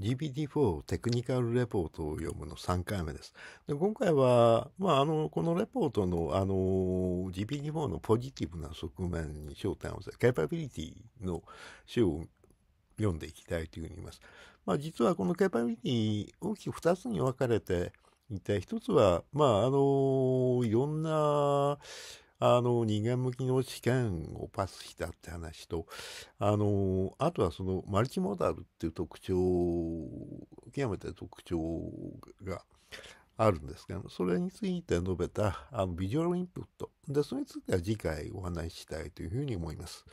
GPT-4 テクニカルレポートを読むの3回目です。で今回は、まあ、あの、このレポートの、あの、GPT-4 のポジティブな側面に焦点を合わせ、ケーパビリティの章を読んでいきたいというふうに言います。まあ、実はこのケーパビリティ、大きく2つに分かれていて、1つは、まあ、あの、いろんな、あの、人間向きの試験をパスしたって話と、あの、あとはそのマルチモーダルっていう特徴、極めて特徴があるんですけど、それについて述べたあのビジュアルインプット。で、それについては次回お話ししたいというふうに思います。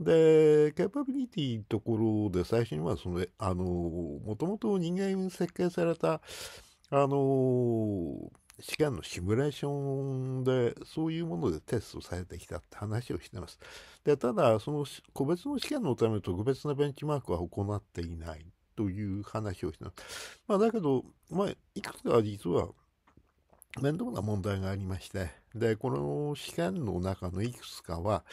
で、ケーパビリティのところで最初にはその、あの、もともと人間に設計された、あの、試験のシミュレーションで、そういうものでテストされてきたって話をしてます。で、ただ、その個別の試験のための特別なベンチマークは行っていないという話をしてます。まあ、だけど、まあ、いくつか実は面倒な問題がありまして、で、この試験の中のいくつかは、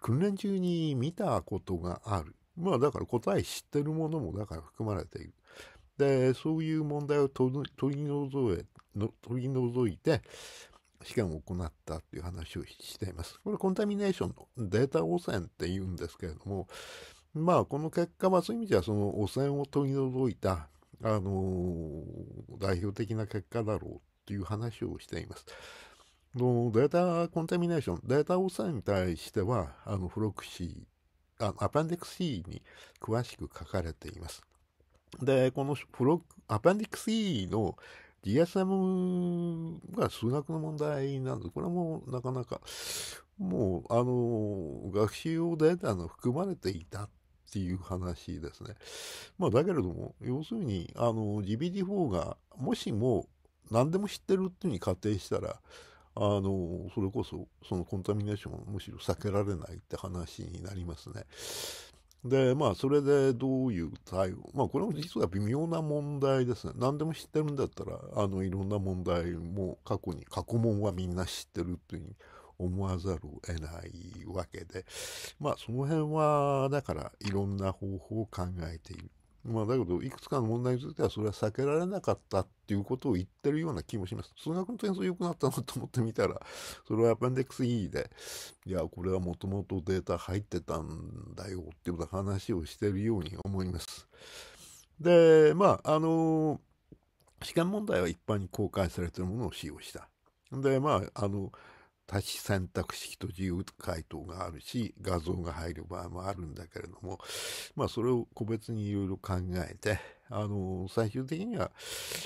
訓練中に見たことがある。まあ、だから答え知ってるものもだから含まれている。で、そういう問題を取り除いの取り除いて、試験を行ったっていう話をしています。これコンタミネーションのデータ汚染って言うんですけれども、まあこの結果はそういう意味ではその汚染を取り除いた、あの、代表的な結果だろうっていう話をしています。のデータコンタミネーション、データ汚染に対しては、あの、フロクシー、あアペンディクス C に詳しく書かれています。で、このフロアペンディクス C の DSM が数学の問題なんで。これはもうなかなか、もう、あの、学習用データが含まれていたっていう話ですね。まあ、だけれども、要するに、あの、GPT-4 が、もしも何でも知ってるっていうふうに仮定したら、あの、それこそ、そのコンタミネーションはむしろ避けられないって話になりますね。で、まあ、それでどういう対応、まあ、これも実は微妙な問題ですね。何でも知ってるんだったら、あの、いろんな問題も過去に、過去問はみんな知ってるっていうふうに思わざるを得ないわけで、まあ、その辺は、だから、いろんな方法を考えている。まあ、だけど、いくつかの問題についてはそれは避けられなかったっていうことを言ってるような気もします。数学の点数良くなったなと思ってみたら、それはアペンデックス E で、いや、これはもともとデータ入ってたんだよっていう話をしてるように思います。で、まあ、あの試験問題は一般に公開されてるものを使用した。で、まあ、あの、多子選択式と自由回答があるし、画像が入る場合もあるんだけれども、まあそれを個別にいろいろ考えて、あの、最終的には、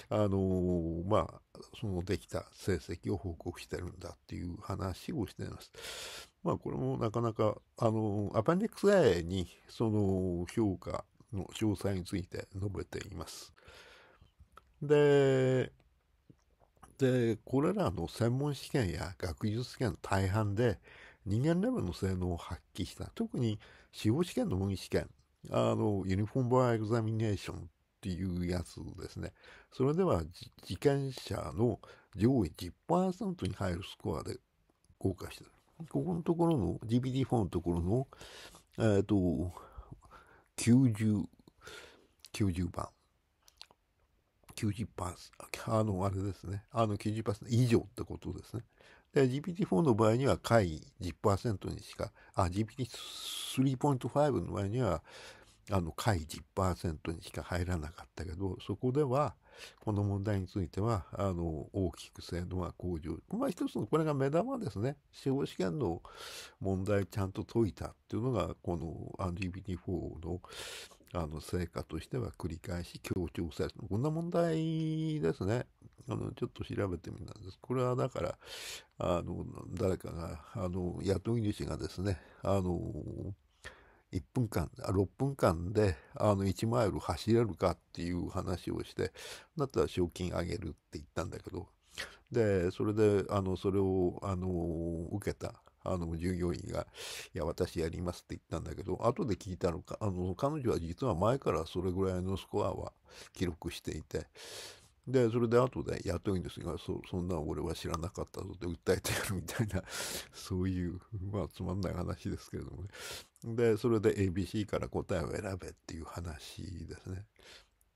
あの、まあ、そのできた成績を報告してるんだっていう話をしています。まあこれもなかなか、あの、アペンディクス A にその評価の詳細について述べています。で、で、これらの専門試験や学術試験の大半で人間レベルの性能を発揮した。特に司法試験の模擬試験、あの、ユニフォームバーエグザミネーションっていうやつですね。それでは、受験者の上位10%に入るスコアで合格してる。ここのところの GPT-4 のところの、えっ、ー、と、90、90番。90%、あの、あれですね。あの90%以上ってことですね。で、GPT-4 の場合には、下位10%にしか、あ、GPT-3.5 の場合には、あの、下位10%にしか入らなかったけど、そこでは、この問題については、あの、大きく精度が向上。まあ一つの、これが目玉ですね。司法試験の問題ちゃんと解いたっていうのが、この GPT-4 の、あの、成果としては繰り返し強調される。こんな問題ですね。あの、ちょっと調べてみたんです。これはだから、あの、誰かが、あの、雇い主がですね、あの、1分間、6分間で、あの、1マイル走れるかっていう話をして、だったら賞金あげるって言ったんだけど、で、それで、あの、それを、あの、受けた、あの、従業員が、いや、私やりますって言ったんだけど、後で聞いたのか、あの、彼女は実は前からそれぐらいのスコアは記録していて、で、それで後で雇いんですが、そそんな俺は知らなかったぞって訴えてやるみたいな、そういう、まあつまんない話ですけれどもね。で、それで ABC から答えを選べっていう話ですね。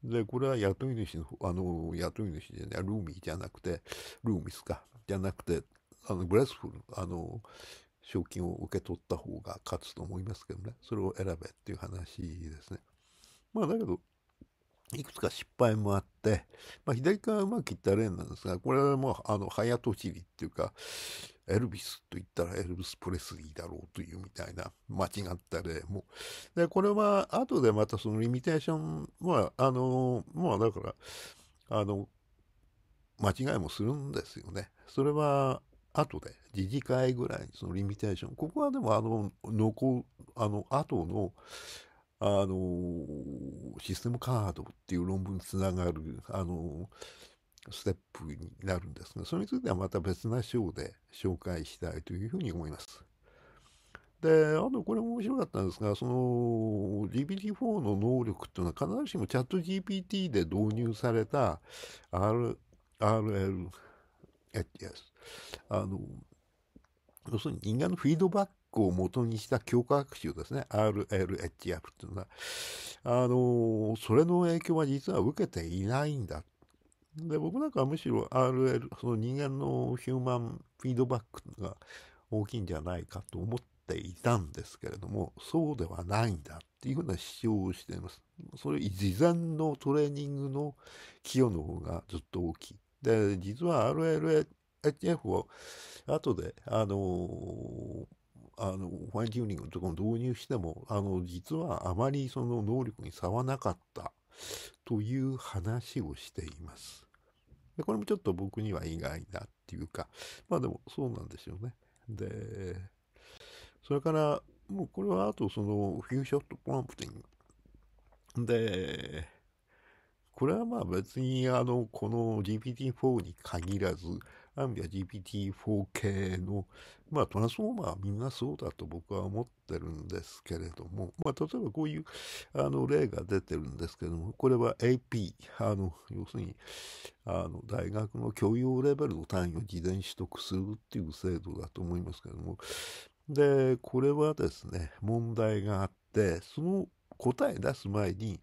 で、これは雇い主の、あの、雇い主じゃない、ルーミーじゃなくて、ルーミスか、じゃなくて、あの、グレスフル、あの、賞金を受け取った方が勝つと思いますけどね、それを選べっていう話ですね。まあ、だけど、いくつか失敗もあって、まあ、左側うまくいった例なんですが、これはもう、あの、早とちりっていうか、エルビスと言ったらエルビス・プレスリーだろうというみたいな間違った例も。で、これは後でまたそのリミテーションは、あの、まあだから、あの、間違いもするんですよね。それは後で、自治会ぐらいにそのリミテーション。ここはでもあの、残、あの、後の、あの、システムカードっていう論文につながる、あの、ステップになるんですが、それについてはまた別な章で紹介したいというふうに思います。で、あとこれも面白かったんですが、その GPT-4 の能力っていうのは必ずしもチャット GPT で導入された R、RL、あの、要するに人間のフィードバックを元にした強化学習ですね。RLHF っていうのは。あの、それの影響は実は受けていないんだで、僕なんかはむしろ RL、その人間のヒューマンフィードバックが大きいんじゃないかと思っていたんですけれども、そうではないんだっていうふうな主張をしています。それ、事前のトレーニングの寄与の方がずっと大きい。で、実は RLHF F を後で、あのあの、ファインチューニングのところを導入しても、あの、実はあまりその能力に差はなかったという話をしています。でこれもちょっと僕には意外だっていうか、まあでもそうなんですよね。で、それから、もうこれはあとそのフューショットプロンプティング。で、これはまあ別にあの、この GPT-4 に限らず、ある意味は GPT-4 系の、まあトランスフォーマーはみんなそうだと僕は思ってるんですけれども、まあ例えばこういうあの例が出てるんですけども、これは AP、あの、要するに、あの、大学の教養レベルの単位を事前取得するっていう制度だと思いますけども、で、これはですね、問題があって、その答え出す前に、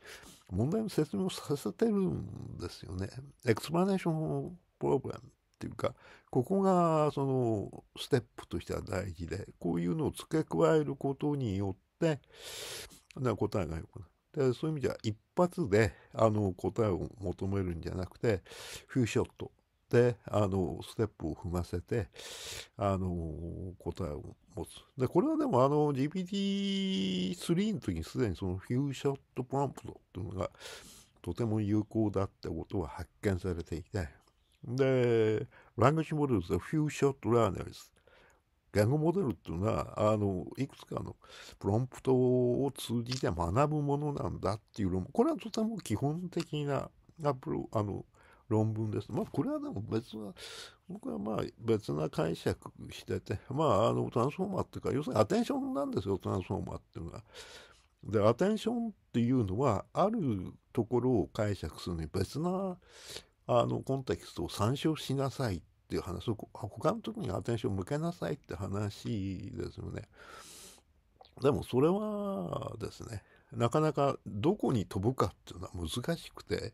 問題の説明をさせてるんですよね。エクスプラネーションプログラムっていうか、ここがそのステップとしては大事で、こういうのを付け加えることによって、な答えがよくなる。でそういう意味では一発であの答えを求めるんじゃなくて、フューショットで、あの、ステップを踏ませて、あの、答えを持つ。で、これはでも、あの、GPT-3 の時にすでにそのフューショットプロンプトっていうのがとても有効だってことは発見されていて、で、Language Models は Few Shot Learners。言語モデルっていうのは、あの、いくつかのプロンプトを通じて学ぶものなんだっていうのも、これはとても基本的なアプロ、あの、論文です。まあ、これはでも別な、僕はまあ別な解釈してて、まあ、あの、トランスフォーマーっていうか、要するにアテンションなんですよ、トランスフォーマーっていうのは。で、アテンションっていうのは、あるところを解釈するのに別なあのコンテキストを参照しなさいっていう話を他の時にアテンションを向けなさいって話ですよね。でもそれはですねなかなかどこに飛ぶかっていうのは難しくて。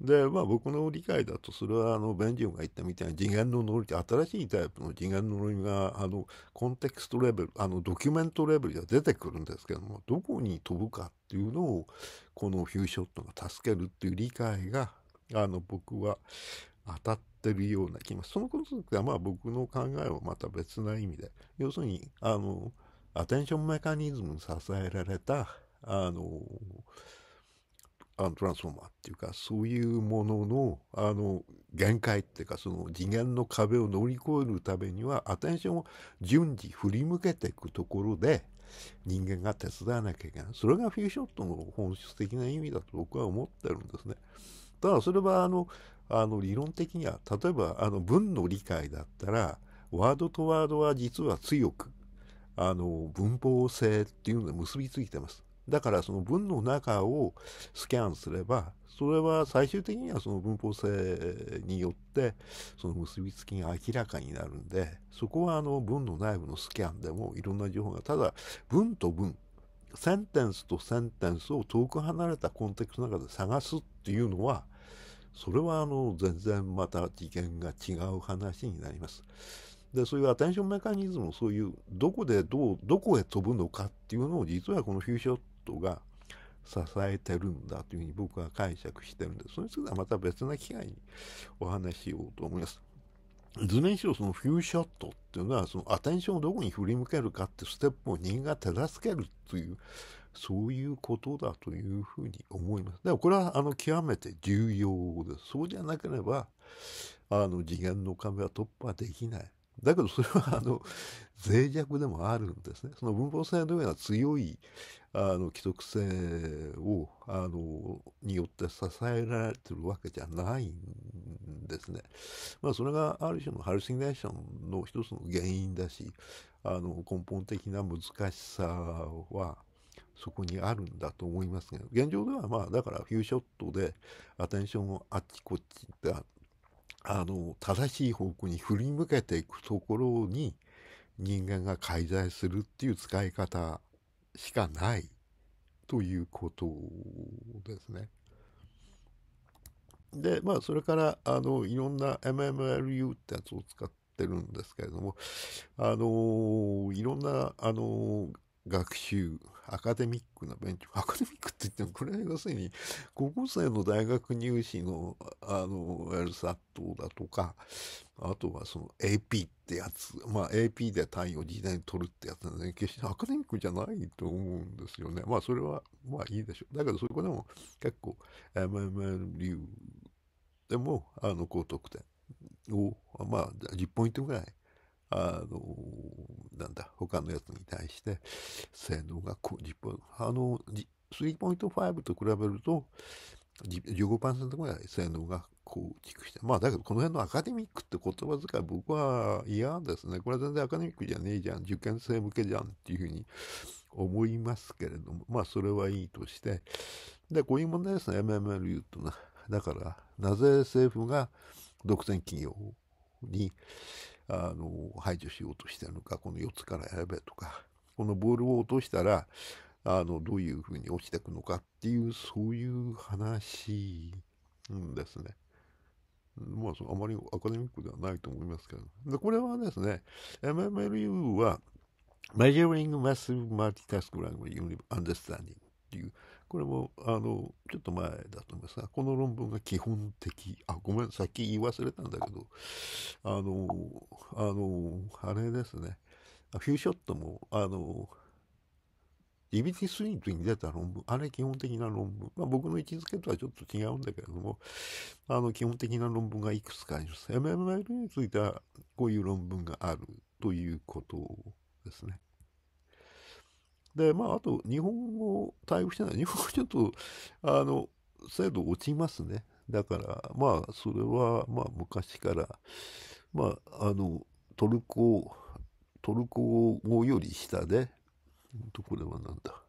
でまあ僕の理解だとそれはあのベンジオンが言ったみたいに次元のノリ新しいタイプの次元のノリがあのコンテクストレベルあのドキュメントレベルで出てくるんですけどもどこに飛ぶかっていうのをこのフューショットが助けるっていう理解があの僕は当たってるような気がそのことはまあ僕の考えはまた別な意味で要するにあのアテンションメカニズムに支えられたあのあのトランスフォーマーっていうかそういうもののあの限界っていうかその次元の壁を乗り越えるためにはアテンションを順次振り向けていくところで人間が手伝わなきゃいけないそれがフィーショットの本質的な意味だと僕は思ってるんですね。ただそれはあのあの理論的には例えばあの文の理解だったらワードとワードは実は強くあの文法性っていうので結びついてます。だからその文の中をスキャンすればそれは最終的にはその文法性によってその結びつきが明らかになるんでそこはあの文の内部のスキャンでもいろんな情報がただ文と文センテンスとセンテンスを遠く離れたコンテクストの中で探すっていうのは、それはあの全然また次元が違う話になります。で、そういうアテンションメカニズム、そういうどこでどう、どこへ飛ぶのかっていうのを実はこのフューショットが支えてるんだというふうに僕は解釈してるんです、それについてはまた別な機会にお話ししようと思います。いずれにしろそのフューショットっていうのは、そのアテンションをどこに振り向けるかってステップを人が手助けるという、そういうことだというふうに思います。でもこれはあの極めて重要です。そうじゃなければ、あの次元の壁は突破できない。だけどそれはあの脆弱でもあるんですね。その文法性のような強いあの既得性をあのによって支えられてるわけじゃないんですね。まあそれがある種のハルシネーションの一つの原因だしあの根本的な難しさはそこにあるんだと思いますが現状ではまあだからフューショットでアテンションをあっちこっちであの正しい方向に振り向けていくところに人間が介在するっていう使い方しかないということですね。で、まあ、それから、あの、いろんな MMLU ってやつを使ってるんですけれども、あの、いろんな、あの、学習、アカデミックな勉強、アカデミックって言っても、これは要するに、高校生の大学入試の、あの、エルサットだとか、あとはその AP ってやつ、まあ AP で単位を事前に取るってやつなんで、決してアカデミックじゃないと思うんですよね。まあそれは、まあいいでしょう。だけどそこでも結構 MML 流でも、あの高得点を、まあ10ポイントぐらいあの、なんだ、他のやつに対して性能がこう10ポイント、あの、3.5と比べると15%ぐらい性能が構築して、まあだけどこの辺のアカデミックって言葉遣い僕は嫌ですね。これは全然アカデミックじゃねえじゃん。受験生向けじゃんっていうふうに思いますけれども、まあそれはいいとして、で、こういう問題ですね。MMLU とな。だから、なぜ政府が独占企業にあの排除しようとしてるのかこの4つから選べとかこのボールを落としたらあのどういうふうに落ちてくのかっていうそういう話ですね。まあ、あまりアカデミックではないと思いますけど。で、これはですね、MMLU は Measuring Massive Multitask Language Understanding っていう、これも、あの、ちょっと前だと思いますが、この論文が基本的、あ、ごめん、さっき言い忘れたんだけど、あの、あの、あれですね、フューショットも、あの、DBT3 の時に出た論文、あれ基本的な論文、まあ、僕の位置づけとはちょっと違うんだけれども、あの基本的な論文がいくつかあります。MML についてはこういう論文があるということですね。で、まあ、あと、日本語対応してない。日本語ちょっと、あの、精度落ちますね。だから、まあ、それは、まあ、昔から、まあ、あの、トルコ、トルコ語より下で、と、これはなんだ。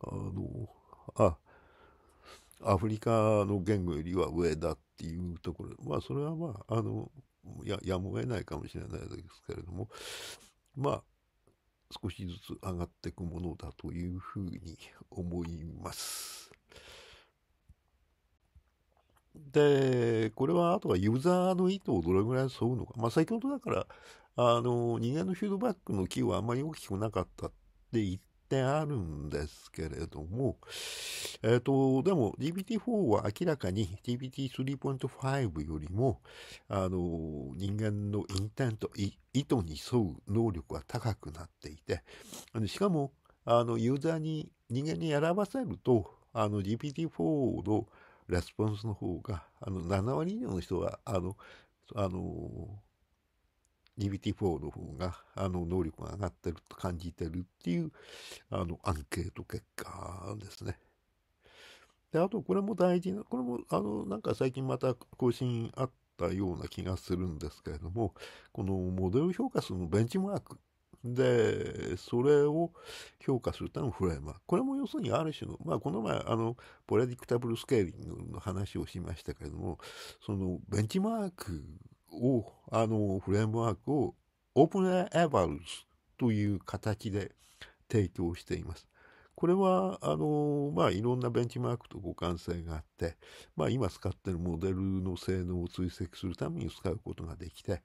あの、あ、アフリカの言語よりは上だっていうところ。まあ、それはまあ、あの、ややむを得ないかもしれないですけれども、まあ、少しずつ上がっていくものだというふうに 思います。で、これはあとはユーザーの意図をどれぐらい沿うのか。まあ先ほどだから、あの、人間のフィードバックのキーはあんまり大きくなかったって言ってあるんですけれども、えっ、ー、と、でも GPT-4 は明らかに GPT-3.5 よりも、あの、人間のインテント、意図に沿う能力は高くなっていて、しかも、あの、ユーザーに、人間に選ばせると、あの、GPT-4 のレスポンスの方が、あの、7割以上の人は、あの、あの、GPT-4 の方が、あの、能力が上がってると感じてるっていう、あの、アンケート結果ですね。で、あと、これも大事な、これも、あの、なんか最近また更新あったような気がするんですけれども、このモデル評価するのベンチマーク。で、それを評価するためのフレームワー。これも要するにある種の、まあ、この前、あの、ポレディクタブルスケーリングの話をしましたけれども、そのベンチマークを、あの、フレームワークをオープンエバルスという形で提供しています。これは、あの、まあ、いろんなベンチマークと互換性があって、まあ、今使っているモデルの性能を追跡するために使うことができて、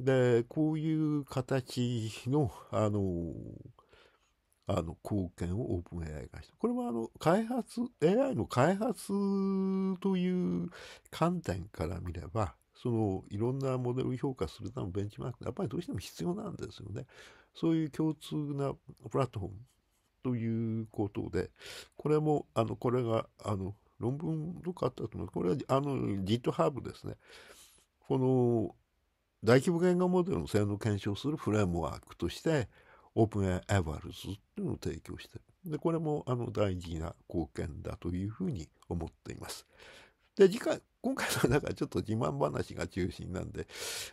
で、こういう形の、あの、あの、貢献をオープン AI がした。これは、あの、開発、AI の開発という観点から見れば、その、いろんなモデルを評価するためのベンチマーク、やっぱりどうしても必要なんですよね。そういう共通なプラットフォームということで、これも、あの、これが、あの、論文とかあったと思います。これは、あの、GitHub ですね。この、大規模言語モデルの性能を検証するフレームワークとして、オープンエアバルズっていうのを提供してるで、これもあの大事な貢献だというふうに思っています。で、次回、今回はだからちょっと自慢話が中心なんで、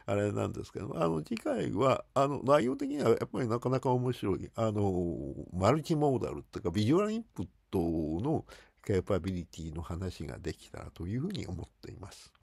あれなんですけど、あの、次回は、あの、内容的にはやっぱりなかなか面白い、あの、マルチモーダルっていうか、ビジュアルインプットのケーパビリティの話ができたらというふうに思っています。